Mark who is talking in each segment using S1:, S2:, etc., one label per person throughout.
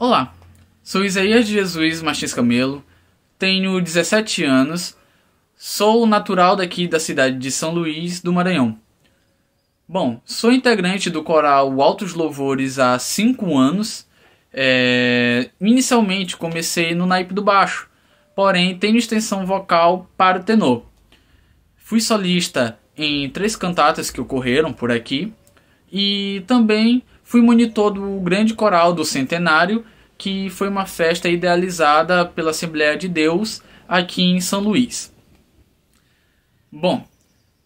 S1: Olá, sou Isaías de Jesus Martins Camelo, tenho 17 anos, sou natural daqui da cidade de São Luís do Maranhão. Bom, sou integrante do coral Altos Louvores há 5 anos. É... Inicialmente comecei no naipe do baixo, porém tenho extensão vocal para o tenor. Fui solista em três cantatas que ocorreram por aqui e também fui monitor do grande coral do Centenário, que foi uma festa idealizada pela Assembleia de Deus aqui em São Luís. Bom,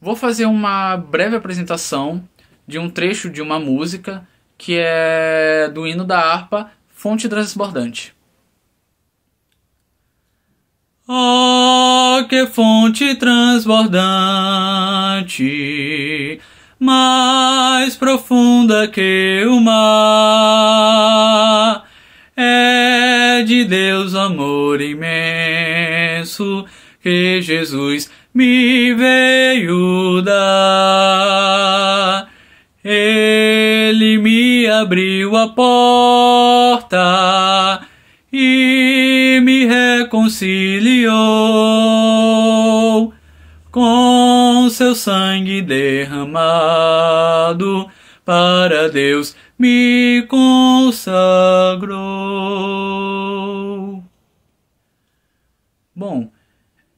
S1: vou fazer uma breve apresentação de um trecho de uma música que é do hino da harpa Fonte Transbordante. Oh, que fonte transbordante, mais profunda que o mar, é de Deus amor imenso que Jesus me veio dar. Ele me abriu a porta e me reconciliou com seu sangue derramado para Deus me consagrou. Bom,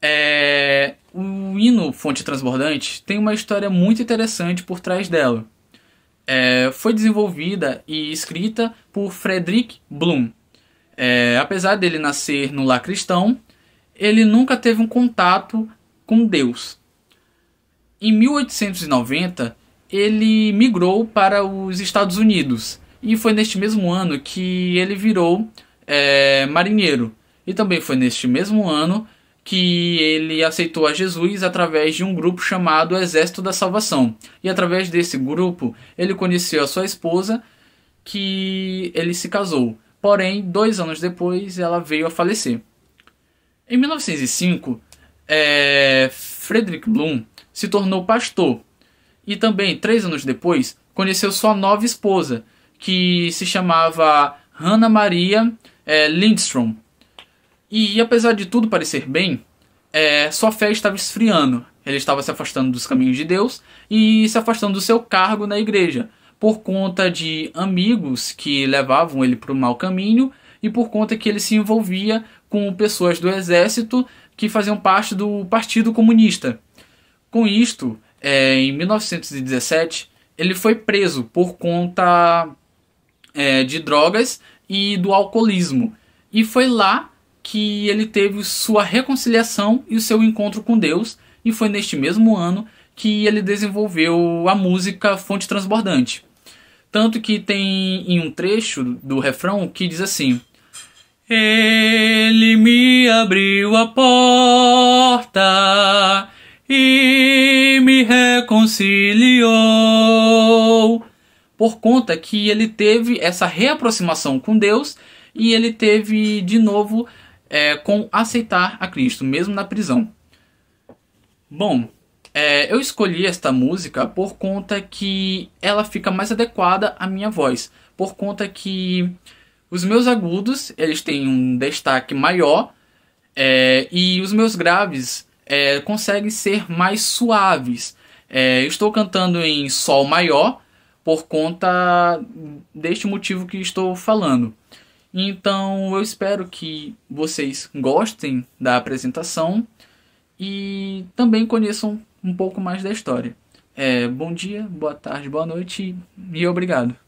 S1: é, o hino Fonte Transbordante tem uma história muito interessante por trás dela. É, foi desenvolvida e escrita por Frederick Bloom é, apesar dele nascer no lar cristão, ele nunca teve um contato com Deus. Em 1890, ele migrou para os Estados Unidos e foi neste mesmo ano que ele virou é, marinheiro. E também foi neste mesmo ano que ele aceitou a Jesus através de um grupo chamado Exército da Salvação. E através desse grupo, ele conheceu a sua esposa, que ele se casou. Porém, dois anos depois, ela veio a falecer. Em 1905, é, Frederick Bloom se tornou pastor e também, três anos depois, conheceu sua nova esposa, que se chamava Hannah Maria é, Lindstrom. E apesar de tudo parecer bem, é, sua fé estava esfriando. Ele estava se afastando dos caminhos de Deus e se afastando do seu cargo na igreja, por conta de amigos que levavam ele para o mau caminho e por conta que ele se envolvia com pessoas do exército que faziam parte do Partido Comunista. Com isto, é, em 1917, ele foi preso por conta é, de drogas e do alcoolismo. E foi lá que ele teve sua reconciliação e o seu encontro com Deus. E foi neste mesmo ano que ele desenvolveu a música Fonte Transbordante. Tanto que tem em um trecho do refrão que diz assim: Ele me abriu reconciliou. Por conta que ele teve essa reaproximação com Deus e ele teve de novo é, com aceitar a Cristo, mesmo na prisão. Bom, é, eu escolhi esta música por conta que ela fica mais adequada à minha voz, por conta que os meus agudos eles têm um destaque maior é, e os meus graves é, conseguem ser mais suaves. É, estou cantando em sol maior por conta deste motivo que estou falando. Então eu espero que vocês gostem da apresentação e também conheçam um pouco mais da história. É, bom dia, boa tarde, boa noite e obrigado.